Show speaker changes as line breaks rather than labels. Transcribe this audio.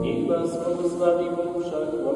Niech was.